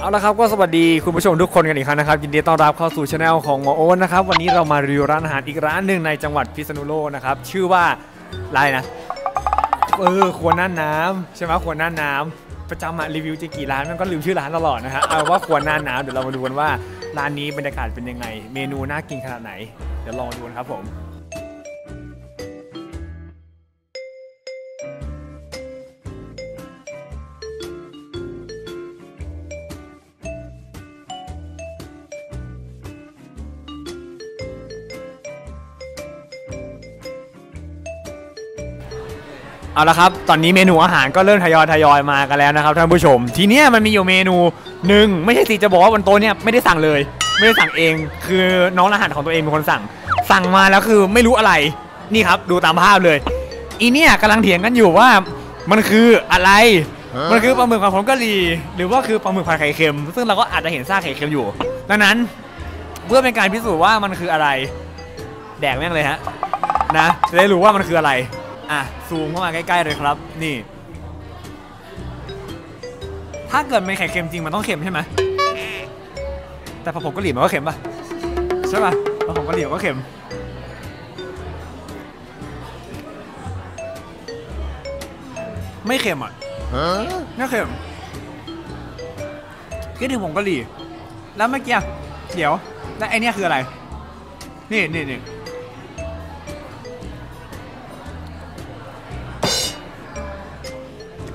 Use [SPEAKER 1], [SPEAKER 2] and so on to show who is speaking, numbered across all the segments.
[SPEAKER 1] เอาละครับก็สวัสดีคุณผู้ชมทุกคนกันอีกครั้งนะครับยินดีต้อนรับเข้าสู่ช anel ของหมอโอ๊ตนะครับวันนี้เรามารีวิวร้านอาหารอีกร้านหนึ่งในจังหวัดพิษณุโลกนะครับชื่อว่าอะไรนะเออครัวน่านน้ำใช่ไหมครัวน่านน้ำประจำอะรีวิวจะกี่ร้านมันก็ลืมชื่อร้านตลอดนะฮะเอาว่าครัวน่านน้ำเดี๋ยวเรามาดูกันว่าร้านนี้บรรยากาศเป็นยังไง เมนูน่ากินขนาดไหน เดี๋ยวลองดูกันครับผม เอาละครับ ตอนนี้เมนูอาหารก็เริ่มทยอยทยอยมากันแล้วนะครับท่านผู้ชม ทีเนี้ยมันมีอยู่เมนูหนึ่งไม่ใช่สิจะบอกว่าบนโต๊ะเนี่ยไม่ได้สั่งเลย ไม่ได้สั่งเอง คือน้องรหัสของตัวเองเป็นคนสั่ง สั่งมาแล้วคือไม่รู้อะไร นี่ครับดูตามภาพเลย อีเนี่ยกำลังเถียงกันอยู่ว่ามันคืออะไร มันคือปลาหมึกผัดผงกะหรี่ หรือว่าคือปลาหมึกผัดไข่เค็ม ซึ่งเราก็อาจจะเห็นซากไข่เค็มอยู่ ดังนั้นเพื่อเป็นการพิสูจน์ว่ามันคืออะไร แดกแม่งเลยฮะนะจะได้รู้ว่ามันคืออะไร อะซูมเข้ามาใกล้ๆเลยครับ นี่ ถ้าเกิดเป็นไข่เค็มจริงมันต้องเค็มใช่ไหมแต่พอผมกะหรี่มันก็เค็มป่ะใช่ป่ะพอผมกะหรี่มันก็เค็มไม่เค็มอะไม่เค็มคิดถึงผงกะหรี่ แล้วเมื่อกี้อะเดี๋ยว แล้วไอเนี้ยคืออะไร นี่นี่นี่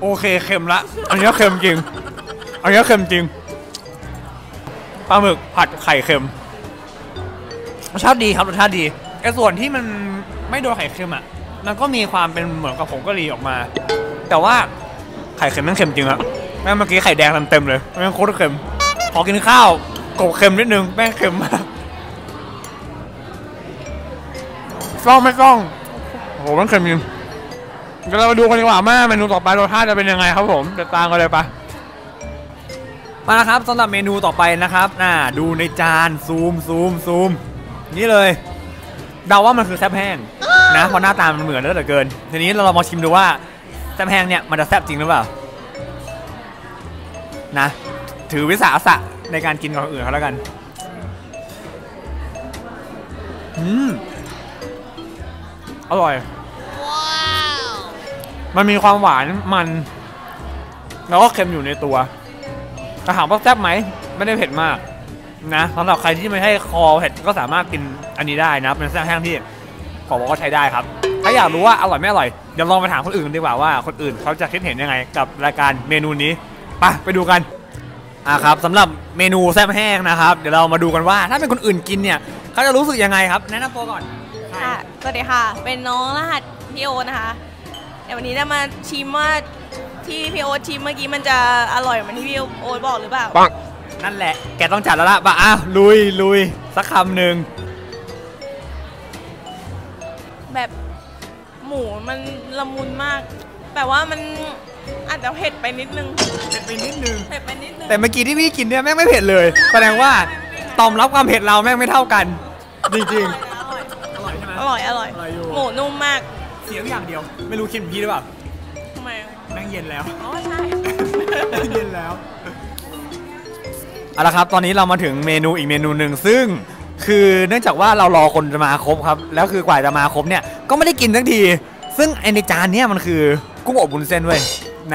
[SPEAKER 1] โอเคเค็มละ อันนี้เค็มจริง อันนี้เค็มจริงปลาหมึกผัดไข่เค็มรสชาติดีครับรสชาติดีไอ้ส่วนที่มันไม่โดนไข่เค็มอะ มันก็มีความเป็นเหมือนกับผงกะหรี่ออกมา แต่ว่าไข่เค็มแม่งเค็มจริงอะแม่งเมื่อกี้ไข่แดงเต็มๆเลยแม่งโคตรเค็มพอกินข้าวกบเค็มนิดนึงแม่งเค็มมากต้องไม่ต้องโอ้โหมันเค็มจริง เดี๋ยวเรามาดูกันดีกว่าแม่เมนูต่อไปรสชาติจะเป็นยังไงครับผมเดี๋ยวตามกันเลยปะมาแล้วครับสำหรับเมนูต่อไปนะครับน่าดูในจานซูมซูมซูมนี่เลยเดาว่ามันคือแซบแห้งนะเพราะหน้าตามันเหมือนเหลือเกิน ทีนี้เราลองมาชิมดูว่าแซบแห้งเนี่ยมันจะแซบจริงหรือเปล่านะถือวิสาสะในการกินของอื่นเขาแล้วกันอืมอร่อย มันมีความหวานมัน แล้วก็เค็มอยู่ในตัวแต่ถามว่าแซ่บไหม ไม่ได้เผ็ดมากนะสำหรับใครที่ไม่ให้คอเผ็ดก็สามารถกินอันนี้ได้นะเป็นแซ่บแห้งที่ขอบอกว่าใช้ได้ครับ ถ้าอยากรู้ว่าอร่อยไม่อร่อยเดี๋ยวลองไปถามคนอื่นดีกว่าว่าคนอื่นเขาจะคิดเห็นยังไง กับรายการเมนูนี้ไปไปดูกันอะครับสำหรับเมนูแซ่บแห้งนะครับเดี๋ยวเรามาดูกันว่า ถ้าเป็นคนอื่นกินเนี่ยเขาจะรู้สึกยังไงครับ แนะนำตัวก่อน
[SPEAKER 2] ค่ะสวัสดีค่ะ เป็นน้องรหัสพี่โอนะคะ เดี๋ยววันนี้จะมาชิมว่าที่พี่โอ๊ตชิมเมื่อกี้มันจะอร่อยเหมือนที่พี่โอ๊ตบอกหรือเปล่า
[SPEAKER 1] ปังนั่นแหละ แกต้องจัดแล้วล่ะปะอ้าวลุยลุยสักคำหนึ่ง
[SPEAKER 2] แบบหมูมันละมุนมาก แต่ว่ามันอาจจะเผ็ดไปนิดนึง
[SPEAKER 1] เผ็ดไปนิดนึง
[SPEAKER 2] เผ็ดไปนิดนึง
[SPEAKER 1] แต่เมื่อกี้ที่พี่กินเนี่ยแม่งไม่เผ็ดเลยแสดงว่าตอมรับความเผ็ดเราแม่งไม่เท่ากัน จริง
[SPEAKER 2] อร่อย
[SPEAKER 1] ๆอร่อยใช่ไหม
[SPEAKER 2] อร่อยอร่อย
[SPEAKER 1] อร่อยอยู่
[SPEAKER 2] หมูนุ่มมาก
[SPEAKER 1] เสียงอย่างเดียว ไม่รู้คิดเหมือนพี่หรือเปล่า
[SPEAKER 2] ทำไม
[SPEAKER 1] แม่งเย็นแล้ว
[SPEAKER 2] อ๋อใช่
[SPEAKER 1] แม่งเย็นแล้ว เอาละครับ ตอนนี้เรามาถึงเมนูอีกเมนูหนึ่งซึ่ง คือเนื่องจากว่าเรารอคนจะมาครบครับ แล้วคือกว่าจะมาครบเนี่ย ก็ไม่ได้กินสักที ซึ่งไอในจานเนี่ยมันคือกุ้งอบวุ้นเส้นเว้ย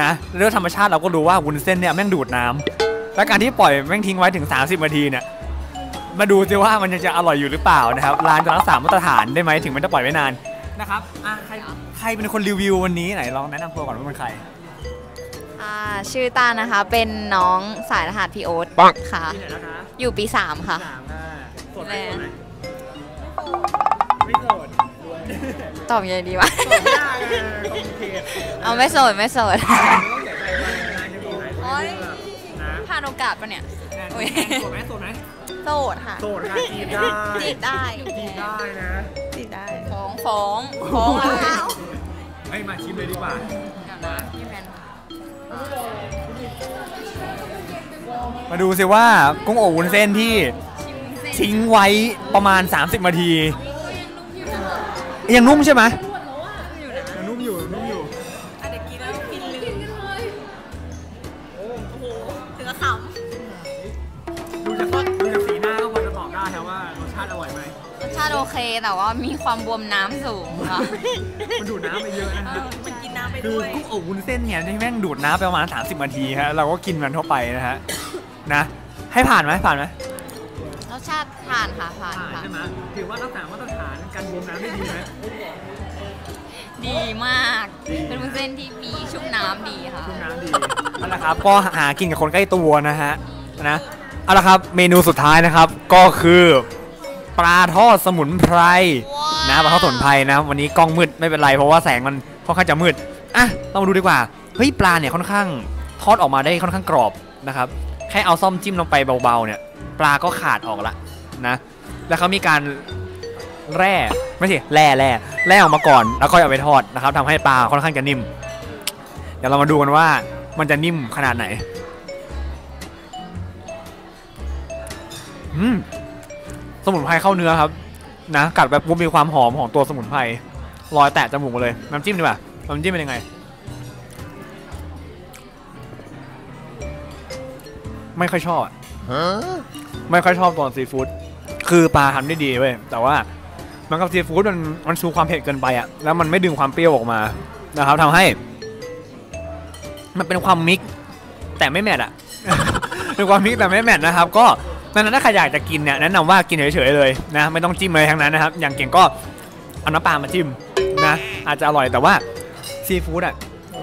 [SPEAKER 1] นะเรื่องธรรมชาติเราก็รู้ว่าวุ้นเส้นเนี่ยแม่งดูดน้ำและการที่ปล่อยแม่งทิ้งไว้ถึง 30นาทีเนี่ย มาดูสิว่ามันยังจะอร่อยอยู่หรือเปล่านะครับ ร้านจะรักษามาตรฐานได้ไหมถึงมันจะปล่อยไว้นาน นะครับอะใครใครเป็นคนรีวิววันนี้ไหนลองแนะนำตัวก่อนว่าเป็นใคร
[SPEAKER 3] อ่าชื่อตานะคะ เป็นน้องสายรหัสพี่โอ๊ตค่ะ
[SPEAKER 1] ที่ไหนนะคะ
[SPEAKER 3] อยู่ปี 3 ค่ะ
[SPEAKER 1] สามค่ะโสดไหม
[SPEAKER 3] แหละ
[SPEAKER 1] โสดไหมไม่โสด
[SPEAKER 3] ตอบยังไงดีวะ
[SPEAKER 1] โสดยากเลยโอเค
[SPEAKER 3] เอาไม่โสดไม่โสด
[SPEAKER 1] ไม่ต้องเสียใจไปนะจะมีหลายคน
[SPEAKER 3] โอ๊ย
[SPEAKER 1] นะ
[SPEAKER 3] ผ่านโอกาสปะเนี่ยโอ้ย
[SPEAKER 1] โสดไหมโสดไหม
[SPEAKER 2] โสดค่ะ
[SPEAKER 1] โสดค่ะจีบได้
[SPEAKER 3] จีบได้
[SPEAKER 1] จีบได้นะ
[SPEAKER 2] ติดได้
[SPEAKER 3] ฟ้องฟ้องฟ้องแล้ว
[SPEAKER 1] เฮ้ยมาชิมเลยดีกว่า
[SPEAKER 3] พี่แมน
[SPEAKER 1] มาดูสิว่ากุ้งอบวุ้นเส้นที่ทิ้งไว้ประมาณ 30นาที ยังนุ่มใช่ไหม ดูจากดูจากสีห
[SPEAKER 2] น้าก็พอจะบอกได้นะว่ารสชาติอร่อยไหมรสชาติโอ
[SPEAKER 3] เคแต่ว่ามีความบวมน้ำสูงค่ะ
[SPEAKER 1] มันดูดน้ำไปเยอะนะ
[SPEAKER 2] มันกินน้ำไปด้วย
[SPEAKER 1] กุ้งอบวุ้นเส้นเนี่ยแม่งดูดน้ำไปประมาณ 30นาทีฮะเราก็กินมันเข้าไปนะฮะนะ ให้ผ่านไหมผ่านไหม
[SPEAKER 3] รสชาติผ่านค่ะผ่านค่ะ
[SPEAKER 1] ใช่ไหมถือว่ารักษามาตรฐานการบวมน้ำได้ดีไหม
[SPEAKER 3] ดีมาก
[SPEAKER 1] ดี
[SPEAKER 3] เป็นวุ้นเส้นที่มีชุ่มน้ำดีค่ะ
[SPEAKER 1] ชุ่มน้ำดีนั่นแหละครับก็หากินกับคนใกล้ตัวนะฮะนะเอาละครับเมนูสุดท้ายนะครับก็คือปลาทอดสมุนไพรนะปลาทอดสมุนไพรนะ วันนี้กล้องมืดไม่เป็นไรเพราะว่าแสงมันค่อนข้างจะมืดอะเรามาดูดีกว่าเฮ้ยปลาเนี่ยค่อนข้างทอดออกมาได้ค่อนข้างกรอบนะครับแค่เอาซ่อมจิ้มลงไปเบาๆเนี่ย ปลาก็ขาดออกละนะ แล้วเขามีการ แร่ไม่ใช่แร่แร่แร่ออกมาก่อน แล้วก็เอาไปทอดนะครับทำให้ปลาค่อนข้างจะนิ่ม เดี๋ยวเรามาดูกันว่ามันจะนิ่มขนาดไหนอืมสมุนไพรเข้าเนื้อครับ นะกัดแบบปุ๊บมีความหอมของตัวสมุนไพรลอยแตะจมูกมาเลยน้ำจิ้มดีกว่าน้ำจิ้มเป็นยังไง ไม่ค่อยชอบอะไม่ค่อยชอบตอนซีฟู้ดคือปลาทำได้ดีเว้ยแต่ว่า มันกับซีฟู้ดมันมันชูความเผ็ดเกินไปอะแล้วมันไม่ดึงความเปรี้ยวออกมานะครับทำให้ มันเป็นความมิก แต่ไม่แมทอะเป็นความมิกแต่ไม่แมทนะครับ ก็ดังนั้นถ้าใครอยากจะกินเนี่ยแนะนำว่ากินเฉยๆเลยนะไม่ต้องจิ้มเลยทั้งนั้นนะครับ อย่างเก่งก็เอาน้ำปลามาจิ้มนะ อาจจะอร่อยแต่ว่าซีฟู้ดอะ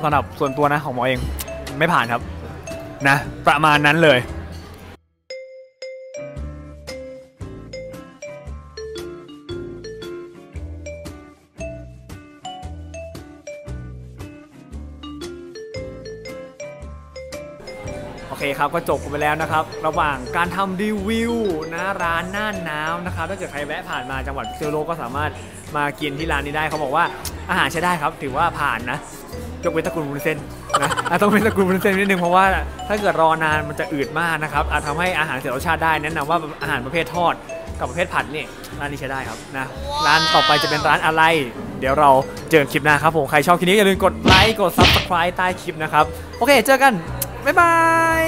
[SPEAKER 1] สำหรับส่วนตัวนะของหมอเองไม่ผ่านครับนะ ประมาณนั้นเลย อเคครับก็จบกันไปแล้วนะครับ ระหว่างการทำรีวิวนะร้านน่านน้ำนะครับถ้าเกิดใครแวะผ่านมาจังหวัดพิษณุโลกก็สามารถมากินที่ร้านนี้ได้เขาบอกว่าอาหารใช้ได้ครับ ถือว่าผ่านนะยกเว้นตระกูลวุ้นเส้นนะะต้องเป็นตระกูลวุ้นเส้นนิดนึงเพราะว่าถ้าเกิดรอนานมันจะอืดมากนะครับอาจทำให้อาหารเสียรสชาติได้แนะนำว่าอาหารประเภททอดกับประเภทผัดนี่ร้านนี้ใช้ได้ครับนะร้านต่อไปจะเป็นร้านอะไร เดี๋ยวเราเจอกันคลิปหน้าครับผมใครชอบคลิปนี้อย่าลืมกดไลค์กด subscribe ใต้คลิปนะครับโอเคเจอกัน บ๊ายบาย